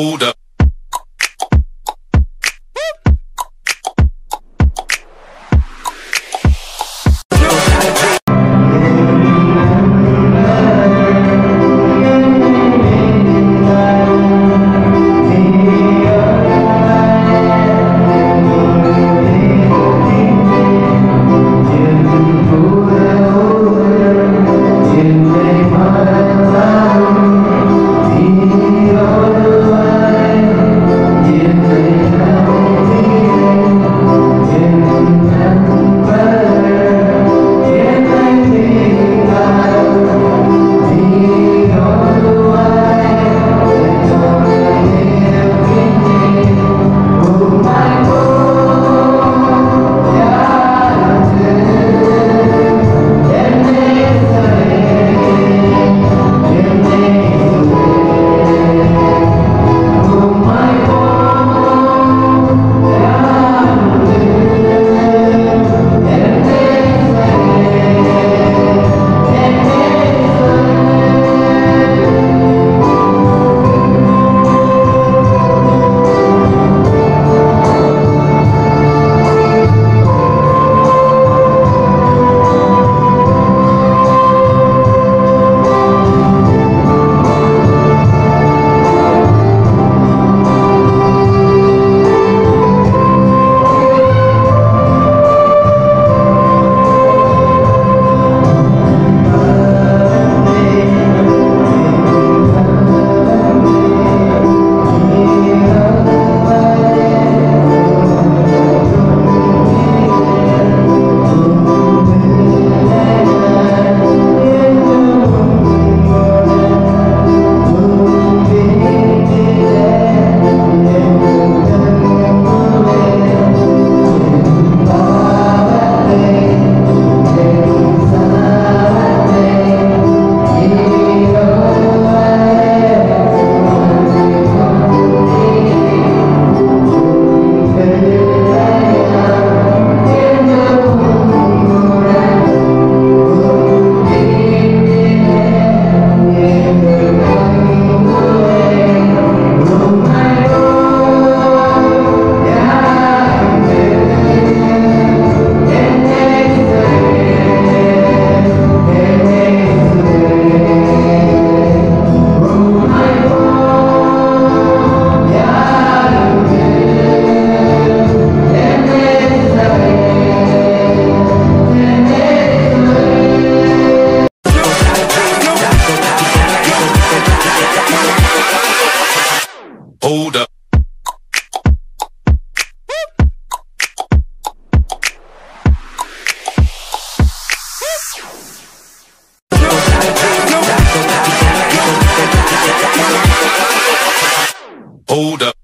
Hold up. Hold up. Hold up.